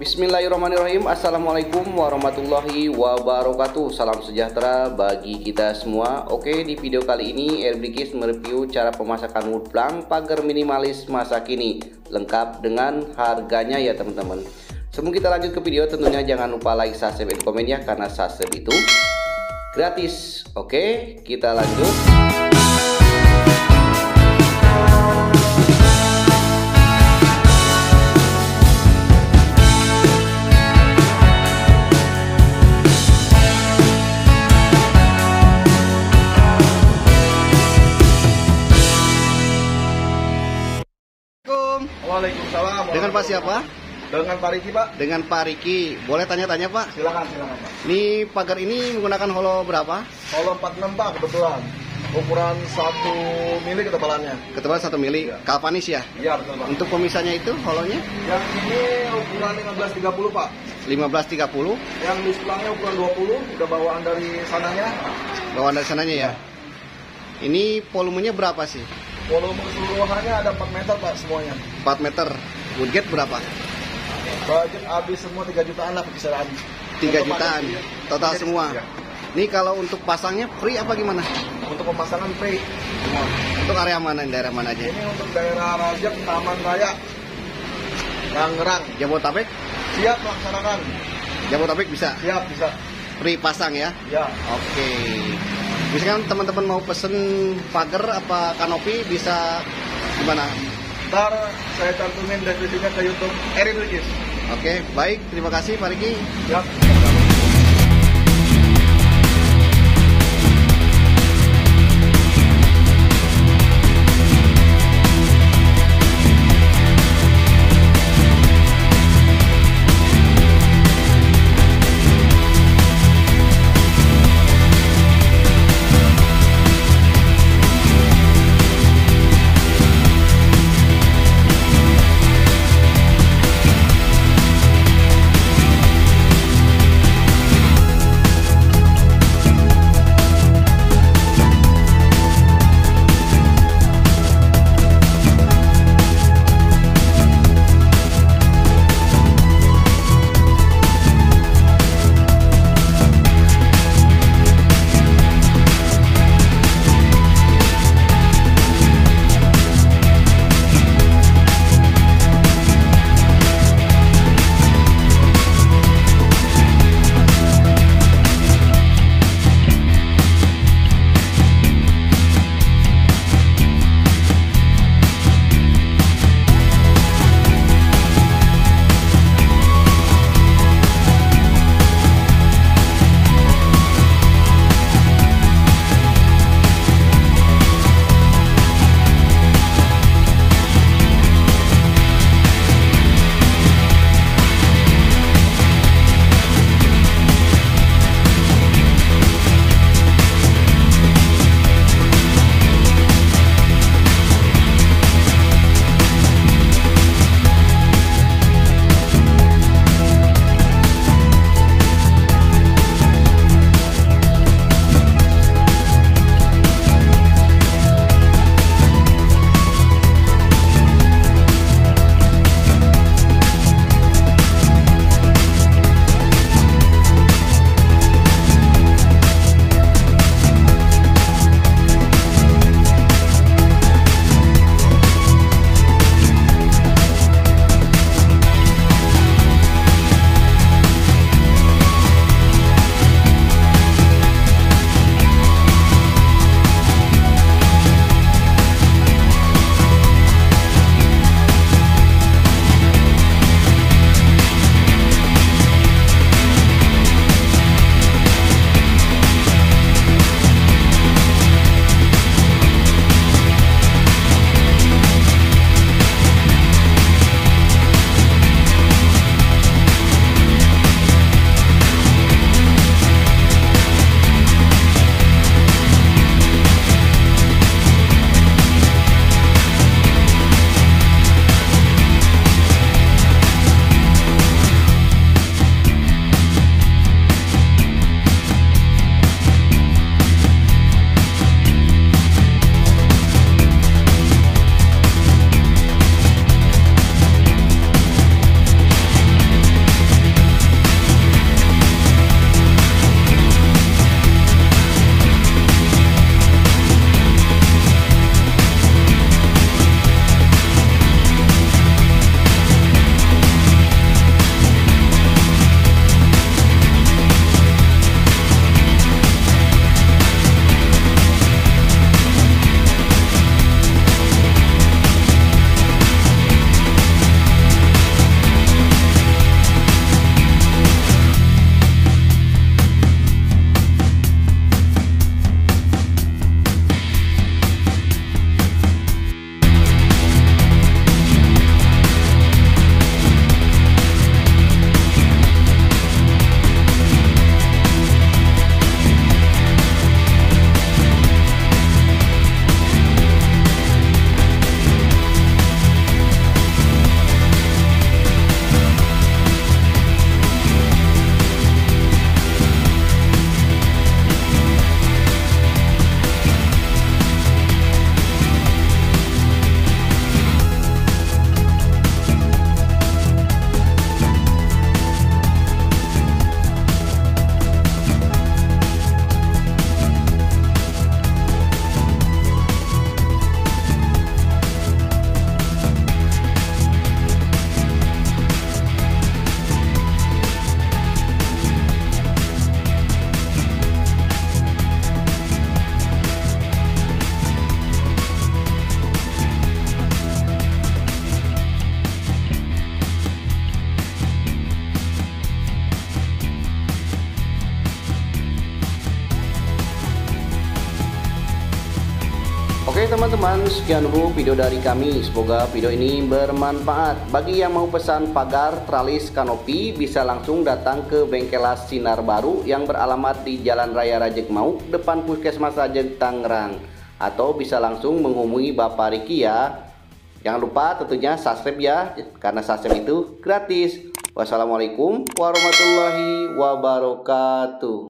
Bismillahirrahmanirrahim. Assalamualaikum warahmatullahi wabarakatuh. Salam sejahtera bagi kita semua. Oke di video kali ini Erbikis mereview cara pemasakan wood plank pagar minimalis masa kini. Lengkap dengan harganya ya teman-teman. Sebelum kita lanjut ke video tentunya jangan lupa like, subscribe, dan komen ya Karena subscribe itu gratis. Oke kita lanjut Waalaikumsalam. Dengan Pak siapa? Dengan Pak Riki, Pak. Dengan Pak Riki. Boleh tanya-tanya Pak? Silakan, silakan, Pak. Ini pagar ini menggunakan holo berapa? Kalau 46 Pak kebetulan. Ukuran 1 mili ketebalannya. Ketebalan 1 mili. Iya. Kalvanis ya? Iya, betul, Pak. Untuk pemisahnya itu holonya Yang ini ukuran 1530, Pak. 1530. Yang di sebelahnya ukuran 20, udah bawaan dari sananya. Bawaan dari sananya ya? Ini volumenya berapa sih? Volume keseluruhannya ada 4 meter, Pak, semuanya. 4 meter. Woodgate berapa? Budget habis semua 3 jutaan lah kisaran. 3 Untuk jutaan. Total Iya. semua. Iya. Ini kalau untuk pasangnya free apa gimana? Untuk pemasangan free. Semua. Untuk area mana? Daerah mana aja? Ini untuk daerah Rajab, Taman Raya, Tangerang. Jabodetabek? Siap melaksanakan. Jabodetabek bisa? Siap, bisa. Free pasang ya? Ya. Oke. Misalkan teman-teman mau pesen pagar apa kanopi bisa gimana? Ntar saya cantumin deskripsinya ke YouTube Erin Ricis. Oke, baik. Terima kasih Pak Riki. Siap. teman-teman, sekian dulu video dari kami. Semoga video ini bermanfaat. Bagi yang mau pesan pagar tralis kanopi, bisa langsung datang ke Bengkelas Sinar Baru yang beralamat di Jalan Raya Rajek Mau, depan Puskesmas Rajek Tangerang. Atau bisa langsung menghubungi Bapak Riki ya. Jangan lupa tentunya subscribe ya, karena subscribe itu gratis. Wassalamualaikum warahmatullahi wabarakatuh.